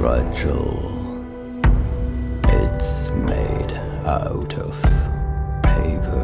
fragile. It's made out of paper.